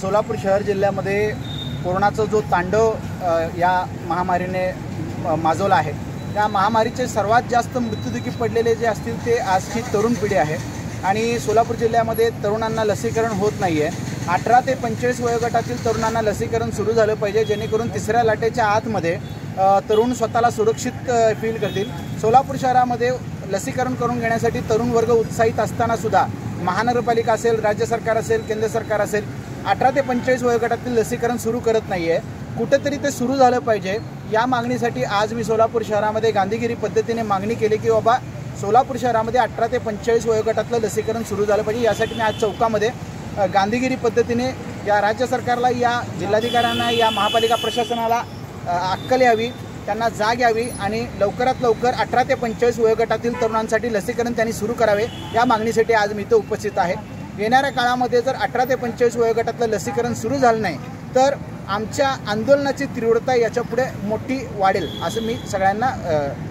सोलापूर शहर जिल्ह्यामध्ये कोरोनाचा जो तांडव या महामारीने माजवला आहे. त्या महामारीचे सर्वात जास्त मृत्युदुखी पडलेले जे असतील ते आजची तरुण पिढी आहे. आणि सोलापूर जिल्ह्यामध्ये तरुणांना लसीकरण होत नाही आहे अठरा ते पंचेचाळीस वयोगटातील तरुणांना लसीकरण सुरू झालं पाहिजे जेणेकरून तिसऱ्या लाटेच्या आतमध्ये तरुण स्वतःला सुरक्षित फील करतील. सोलापूर शहरामध्ये लसीकरण करून घेण्यासाठी तरुण वर्ग उत्साहित असताना सुद्धा महानगरपालिका असेल राज्य सरकार असेल केंद्र सरकार असेल अठरा ते पंचेचाळीस वयोगटातील लसीकरण सुरू करत नाही आहे कुठेतरी ते सुरू झालं पाहिजे. या मागणीसाठी आज मी सोलापूर शहरामध्ये गांधीगिरी पद्धतीने मागणी केली की बाबा सोलापूर शहरामध्ये अठरा ते पंचेचाळीस वयोगटातलं लसीकरण सुरू झालं पाहिजे. यासाठी मी आज चौकामध्ये गांधीगिरी पद्धतीने या राज्य सरकारला या जिल्हाधिकाऱ्यांना या महापालिका प्रशासनाला अक्कल यावी त्यांना जाग यावी आणि लवकरात लवकर अठरा ते पंचेचाळीस वयोगटातील तरुणांसाठी लसीकरण त्यांनी सुरू करावे. या मागणीसाठी आज मी इथं उपस्थित आहे. येणाऱ्या काळामध्ये जर अठरा ते पंचेचाळीस वयोगटातलं लसीकरण सुरू झालं नाही तर आमच्या आंदोलनाची तीव्रता याच्यापुढे मोठी वाढेल असं मी सगळ्यांना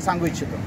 सांगू इच्छितो.